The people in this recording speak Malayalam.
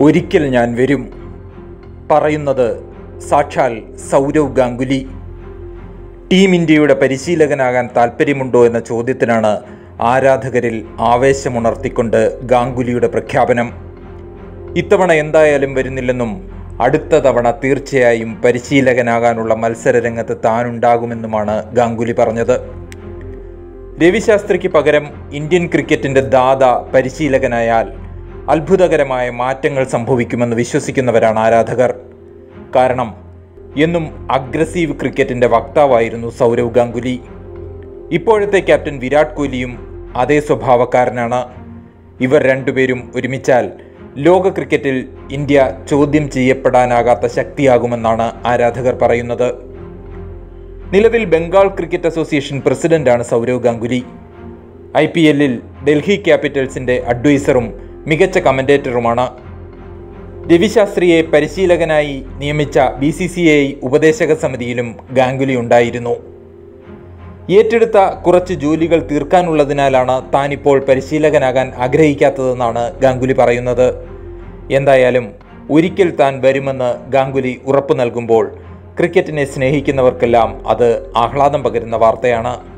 ഒരിക്കൽ ഞാൻ വരും. പറയുന്നത് സാക്ഷാൽ സൗരവ് ഗാംഗുലി. ടീം ഇന്ത്യയുടെ പരിശീലകനാകാൻ താൽപ്പര്യമുണ്ടോ എന്ന ചോദ്യത്തിനാണ് ആരാധകരിൽ ആവേശമുണർത്തിക്കൊണ്ട് ഗാംഗുലിയുടെ പ്രഖ്യാപനം. ഇത്തവണ എന്തായാലും വരുന്നില്ലെന്നും അടുത്ത തവണ തീർച്ചയായും പരിശീലകനാകാനുള്ള മത്സരരംഗത്ത് താനുണ്ടാകുമെന്നുമാണ് ഗാംഗുലി പറഞ്ഞത്. രവിശാസ്ത്രിക്ക് പകരം ഇന്ത്യൻ ക്രിക്കറ്റിന്റെ ദാദ പരിശീലകനായാൽ അത്ഭുതകരമായ മാറ്റങ്ങൾ സംഭവിക്കുമെന്ന് വിശ്വസിക്കുന്നവരാണ് ആരാധകർ. കാരണം എന്നും അഗ്രസീവ് ക്രിക്കറ്റിന്റെ വക്താവായിരുന്നു സൗരവ് ഗാംഗുലി. ഇപ്പോഴത്തെ ക്യാപ്റ്റൻ വിരാട് കോഹ്ലിയും അതേ സ്വഭാവക്കാരനാണ്. ഇവർ രണ്ടുപേരും ഒരുമിച്ചാൽ ലോക ക്രിക്കറ്റിൽ ഇന്ത്യ ചോദ്യം ചെയ്യപ്പെടാനാകാത്ത ശക്തിയാകുമെന്നാണ് ആരാധകർ പറയുന്നത്. നിലവിൽ ബംഗാൾ ക്രിക്കറ്റ് അസോസിയേഷൻ പ്രസിഡന്റാണ് സൗരവ് ഗാംഗുലി. ഐ പി എല്ലിൽ ഡൽഹി ക്യാപിറ്റൽസിന്റെ അഡ്വൈസറും മികച്ച കമന്റേറ്ററുമാണ് രവിശാസ്ത്രിയെ പരിശീലകനായി നിയമിച്ച ബി സി സി ഐ ഉപദേശക സമിതിയിലും ഗാംഗുലി ഉണ്ടായിരുന്നു. ഏറ്റെടുത്ത കുറച്ച് ജോലികൾ തീർക്കാനുള്ളതിനാലാണ് താനിപ്പോൾ പരിശീലകനാകാൻ ആഗ്രഹിക്കാത്തതെന്നാണ് ഗാംഗുലി പറയുന്നത്. എന്തായാലും ഒരിക്കൽ താൻ വരുമെന്ന് ഗാംഗുലി ഉറപ്പു നൽകുമ്പോൾ ക്രിക്കറ്റിനെ സ്നേഹിക്കുന്നവർക്കെല്ലാം അത് ആഹ്ലാദം പകരുന്ന വാർത്തയാണ്.